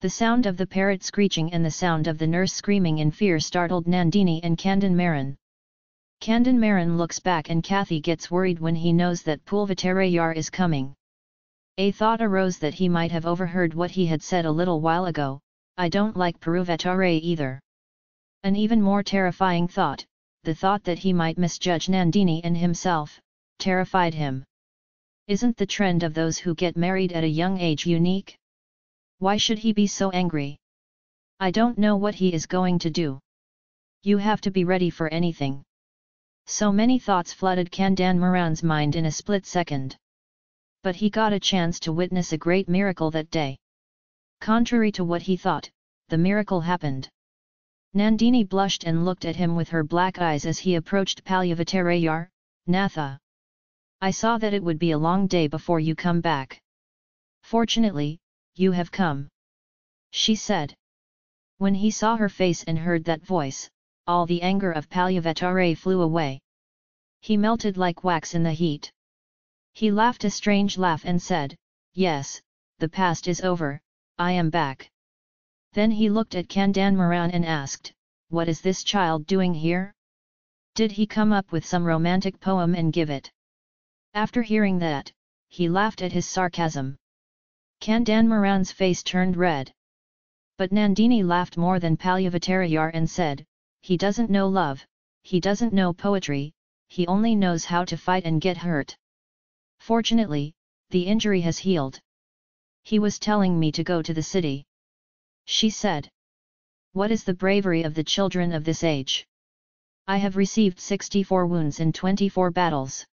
The sound of the parrot screeching and the sound of the nurse screaming in fear startled Nandini and Kandan Maran. Kandan Maran looks back and Kathy gets worried when he knows that Pulvatarayar is coming. A thought arose that he might have overheard what he had said a little while ago, I don't like Puruvatare either. An even more terrifying thought, the thought that he might misjudge Nandini and himself, terrified him. Isn't the trend of those who get married at a young age unique? Why should he be so angry? I don't know what he is going to do. You have to be ready for anything. So many thoughts flooded Kandan Maran's mind in a split second. But he got a chance to witness a great miracle that day. Contrary to what he thought, the miracle happened. Nandini blushed and looked at him with her black eyes as he approached Palyavatarayar, Natha. I saw that it would be a long day before you come back. Fortunately, you have come. She said. When he saw her face and heard that voice, all the anger of Palyavatare flew away. He melted like wax in the heat. He laughed a strange laugh and said, Yes, the past is over, I am back. Then he looked at Kandan Maran and asked, What is this child doing here? Did he come up with some romantic poem and give it? After hearing that, he laughed at his sarcasm. Kandan Maran's face turned red. But Nandini laughed more than Palyavatarayar and said, he doesn't know love, he doesn't know poetry, he only knows how to fight and get hurt. Fortunately, the injury has healed. He was telling me to go to the city. She said. What is the bravery of the children of this age? I have received 64 wounds in 24 battles.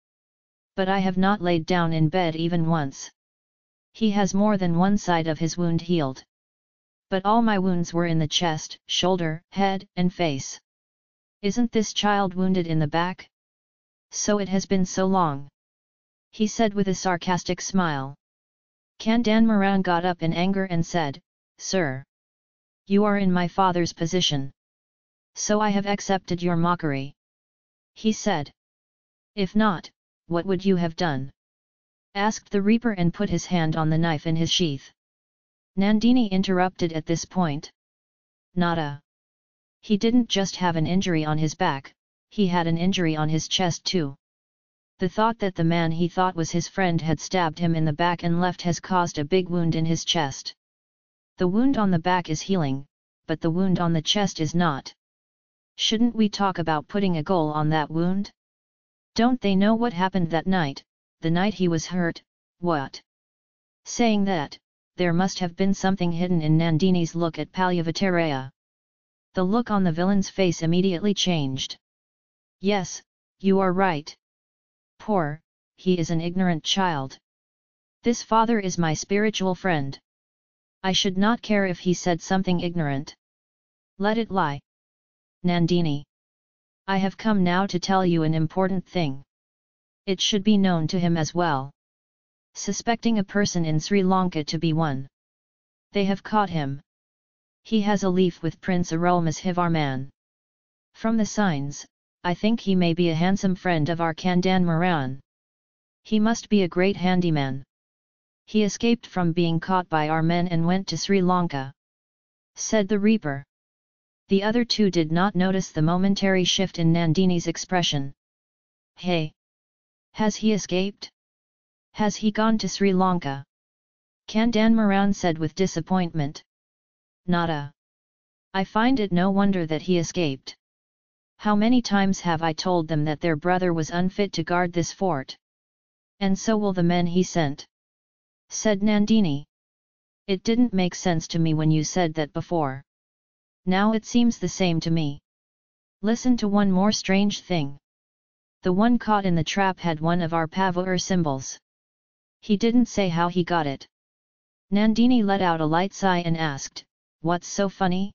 But I have not laid down in bed even once. He has more than one side of his wound healed. But all my wounds were in the chest, shoulder, head, and face. Isn't this child wounded in the back? So it has been so long. He said with a sarcastic smile. Kandan Maran got up in anger and said, Sir! You are in my father's position. So I have accepted your mockery. He said. If not, what would you have done? Asked the Reaper and put his hand on the knife in his sheath. Nandini interrupted at this point. Nada. He didn't just have an injury on his back, he had an injury on his chest too. The thought that the man he thought was his friend had stabbed him in the back and left has caused a big wound in his chest. The wound on the back is healing, but the wound on the chest is not. Shouldn't we talk about putting a goal on that wound? Don't they know what happened that night, the night he was hurt, what? Saying that, there must have been something hidden in Nandini's look at Palyavataraya. The look on the villain's face immediately changed. Yes, you are right. Poor, he is an ignorant child. This father is my spiritual friend. I should not care if he said something ignorant. Let it lie. Nandini. I have come now to tell you an important thing. It should be known to him as well. Suspecting a person in Sri Lanka to be one. They have caught him. He has a leaf with Prince Arulmozhivarman. From the signs, I think he may be a handsome friend of our Kandan Maran. He must be a great handyman. He escaped from being caught by our men and went to Sri Lanka. Said the Reaper. The other two did not notice the momentary shift in Nandini's expression. Hey! Has he escaped? Has he gone to Sri Lanka? Kandan Maran said with disappointment. Nada. I find it no wonder that he escaped. How many times have I told them that their brother was unfit to guard this fort? And so will the men he sent. Said Nandini. It didn't make sense to me when you said that before. Now it seems the same to me. Listen to one more strange thing. The one caught in the trap had one of our Pavur symbols. He didn't say how he got it. Nandini let out a light sigh and asked, What's so funny?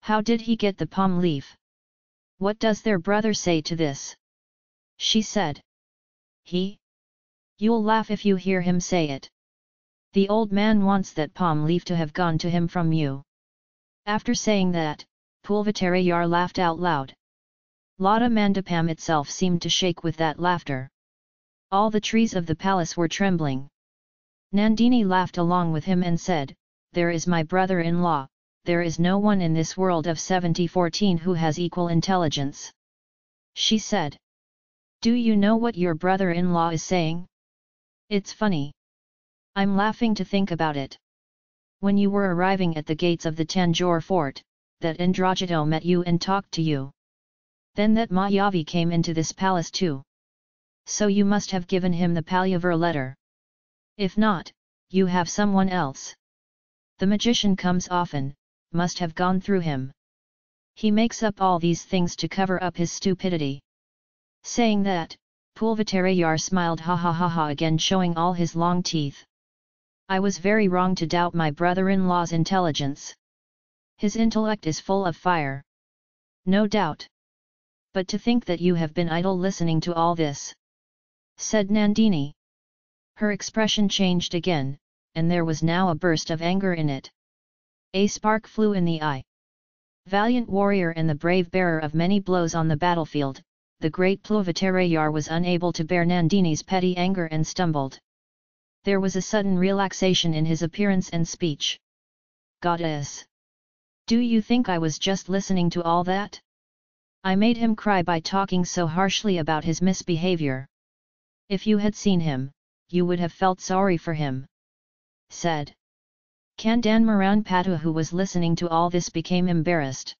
How did he get the palm leaf? What does their brother say to this? She said. He? You'll laugh if you hear him say it. The old man wants that palm leaf to have gone to him from you. After saying that, Pulvatarayar laughed out loud. Lata Mandapam itself seemed to shake with that laughter. All the trees of the palace were trembling. Nandini laughed along with him and said, there is my brother-in-law, there is no one in this world of 7014 who has equal intelligence. She said. Do you know what your brother-in-law is saying? It's funny. I'm laughing to think about it. When you were arriving at the gates of the Tanjore fort, that Indrajito met you and talked to you. Then that Mayavi came into this palace too. So you must have given him the Palyavur letter. If not, you have someone else. The magician comes often, must have gone through him. He makes up all these things to cover up his stupidity. Saying that, Pulvatarayar smiled ha ha ha ha again showing all his long teeth. I was very wrong to doubt my brother-in-law's intelligence. His intellect is full of fire. No doubt. But to think that you have been idle listening to all this. Said Nandini. Her expression changed again, and there was now a burst of anger in it. A spark flew in the eye. Valiant warrior and the brave bearer of many blows on the battlefield, the great Pluvatarayar was unable to bear Nandini's petty anger and stumbled. There was a sudden relaxation in his appearance and speech. Goddess! Do you think I was just listening to all that? I made him cry by talking so harshly about his misbehavior. If you had seen him, you would have felt sorry for him. Said. Kandan Maran Patu who was listening to all this became embarrassed.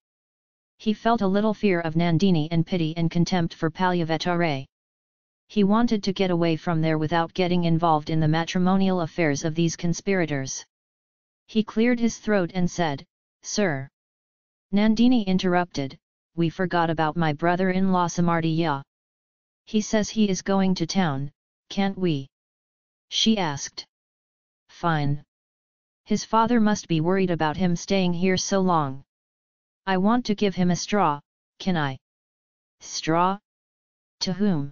He felt a little fear of Nandini and pity and contempt for Palyavatare. He wanted to get away from there without getting involved in the matrimonial affairs of these conspirators. He cleared his throat and said, Sir. Nandini interrupted, we forgot about my brother-in-law Samartiya. He says he is going to town, can't we? She asked. Fine. His father must be worried about him staying here so long. I want to give him a straw, can I? Straw? To whom?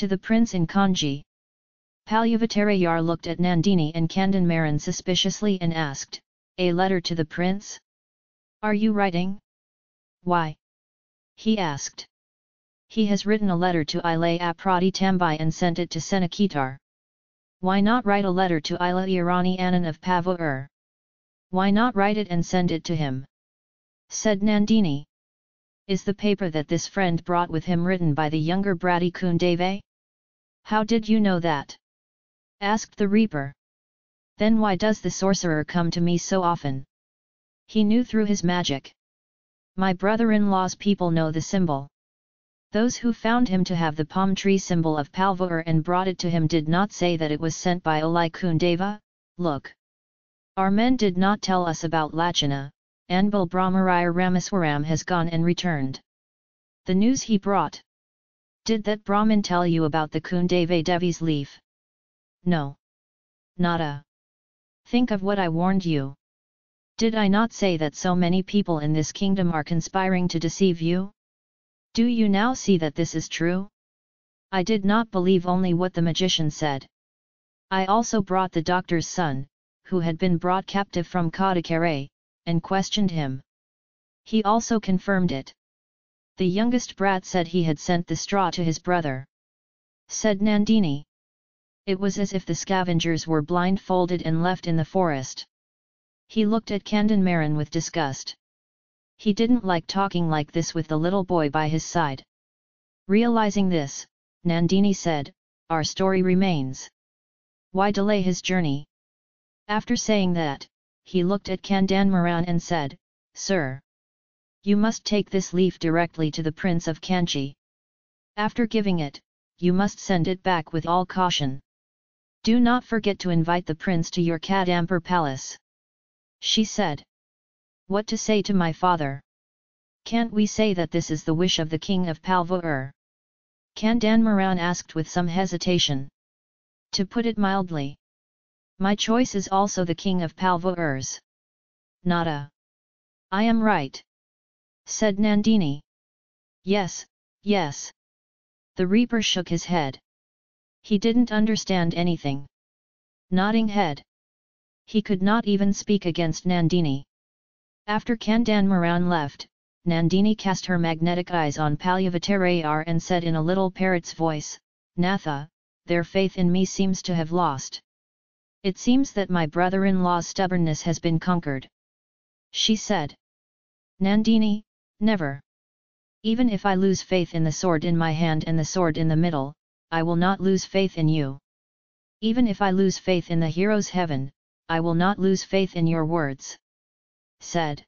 to the prince in Kanji. Palyavattarayar looked at Nandini and Kandan Maran suspiciously and asked, A letter to the prince? Are you writing? Why? He asked. He has written a letter to Ilay Aprati Tambai and sent it to Senakitar. Why not write a letter to Ila Irani Anand of Pavur? Why not write it and send it to him? Said Nandini. Is the paper that this friend brought with him written by the younger Brady Kundave? How did you know that? asked the reaper. Then why does the sorcerer come to me so often? He knew through his magic. My brother-in-law's people know the symbol. Those who found him to have the palm tree symbol of Palvur and brought it to him did not say that it was sent by Olai Kundava, look. Our men did not tell us about Lachana, Anbal Brahmaraya Rameswaram has gone and returned. The news he brought. Did that Brahmin tell you about the Kundave Devi's leaf? No. Nada. Think of what I warned you. Did I not say that so many people in this kingdom are conspiring to deceive you? Do you now see that this is true? I did not believe only what the magician said. I also brought the doctor's son, who had been brought captive from Kadakare, and questioned him. He also confirmed it. The youngest brat said he had sent the straw to his brother. Said Nandini. It was as if the scavengers were blindfolded and left in the forest. He looked at Kandan Maran with disgust. He didn't like talking like this with the little boy by his side. Realizing this, Nandini said, Our story remains. Why delay his journey? After saying that, he looked at Kandan Maran and said, Sir, you must take this leaf directly to the Prince of Kanchi. After giving it, you must send it back with all caution. Do not forget to invite the prince to your Kadampur palace. She said. What to say to my father? Can't we say that this is the wish of the king of Palvur? Kandan Maran asked with some hesitation. To put it mildly. My choice is also the king of Palvur's. Nada. I am right said Nandini. Yes, yes. The Reaper shook his head. He didn't understand anything. Nodding head. He could not even speak against Nandini. After Kandan Maran left, Nandini cast her magnetic eyes on Palyavattarayar and said in a little parrot's voice, Natha, their faith in me seems to have lost. It seems that my brother-in-law's stubbornness has been conquered. She said. Nandini, never. Even if I lose faith in the sword in my hand and the sword in the middle, I will not lose faith in you. Even if I lose faith in the hero's heaven, I will not lose faith in your words. Said.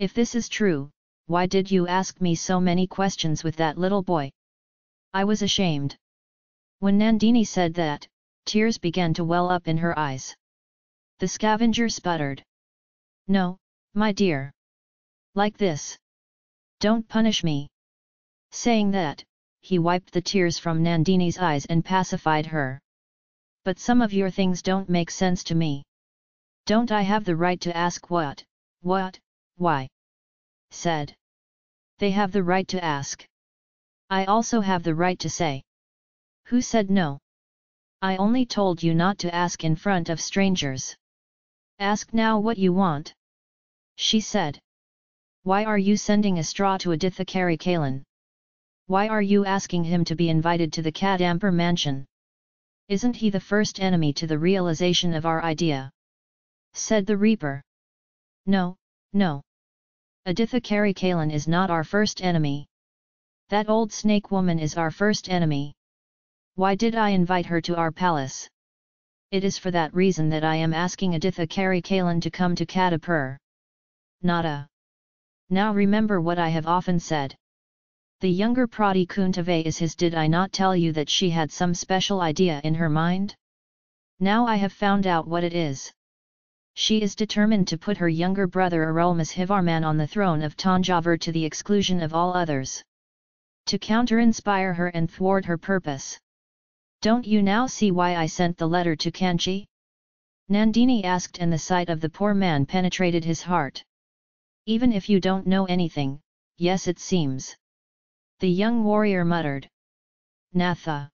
If this is true, why did you ask me so many questions with that little boy? I was ashamed. When Nandini said that, tears began to well up in her eyes. The scavenger sputtered. No, my dear. Like this. Don't punish me. Saying that, he wiped the tears from Nandini's eyes and pacified her. But some of your things don't make sense to me. Don't I have the right to ask what, what, why? Said. They have the right to ask. I also have the right to say. Who said no? I only told you not to ask in front of strangers. Ask now what you want. She said. Why are you sending a straw to Adithakari Kalan? Why are you asking him to be invited to the Kadampur mansion? Isn't he the first enemy to the realization of our idea? Said the Reaper. No, no. Adithakari Kalan is not our first enemy. That old snake woman is our first enemy. Why did I invite her to our palace? It is for that reason that I am asking Adithakari Kalan to come to Kadampur. Nada. Now remember what I have often said. The younger Prati Kuntave is his did I not tell you that she had some special idea in her mind? Now I have found out what it is. She is determined to put her younger brother Arulmozhivarman on the throne of Tanjavur to the exclusion of all others. To counter-inspire her and thwart her purpose. Don't you now see why I sent the letter to Kanchi? Nandini asked and the sight of the poor man penetrated his heart. Even if you don't know anything, yes it seems. The young warrior muttered. Natha.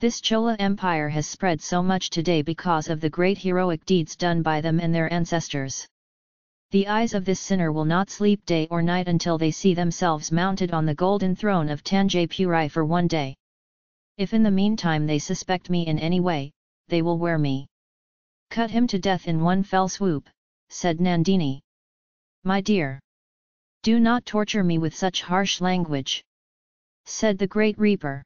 This Chola Empire has spread so much today because of the great heroic deeds done by them and their ancestors. The eyes of this sinner will not sleep day or night until they see themselves mounted on the golden throne of Tanjapuri for one day. If in the meantime they suspect me in any way, they will wear me. Cut him to death in one fell swoop, said Nandini. My dear! Do not torture me with such harsh language! said the great reaper.